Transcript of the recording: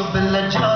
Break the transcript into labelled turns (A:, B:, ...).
A: شوف باللجان